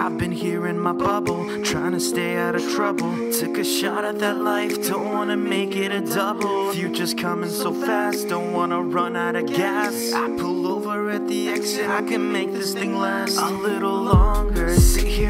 I've been here in my bubble, trying to stay out of trouble. Took a shot at that life, don't wanna make it a double. Future's coming so fast, don't wanna run out of gas. I pull over at the exit, I can make this thing last a little longer. Sit here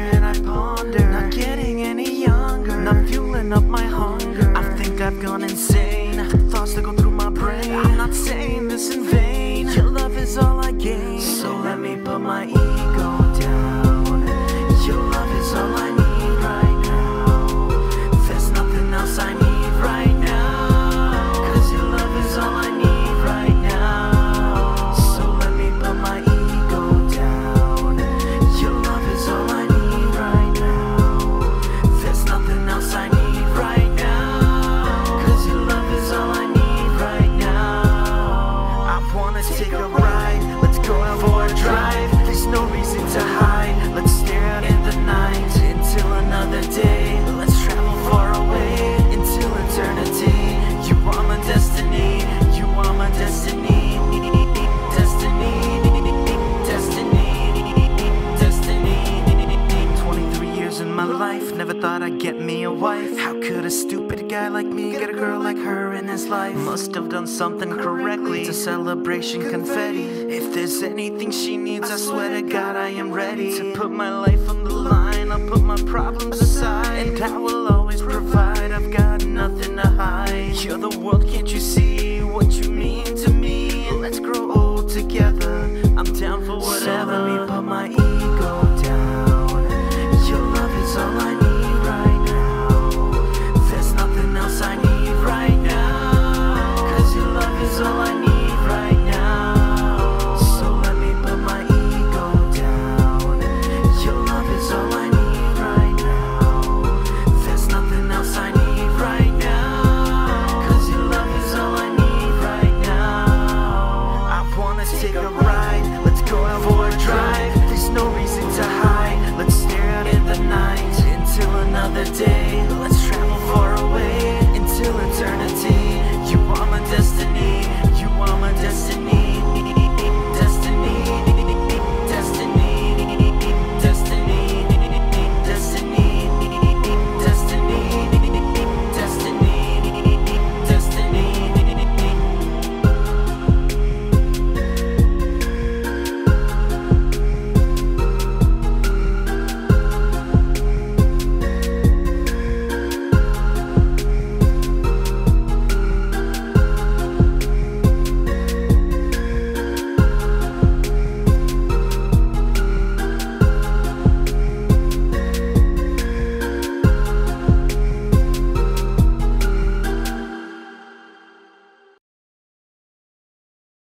wanna take a ride. Let's go out for a drive. There's no reason to hide. Let's stare out in the night until another day. Let's travel far away into eternity. You are my destiny. You are my destiny. Destiny. Destiny. 23 years in my life. Never thought I'd get me a wife. How could a stupid guy like me get a girl like her in his life? Must have done something correctly. It's a celebration confetti. If there's anything she needs, I swear to God I am ready to put my life on the line. I'll put my problems aside, and I will always provide. I've got nothing to hide. You're the world, can't you see so I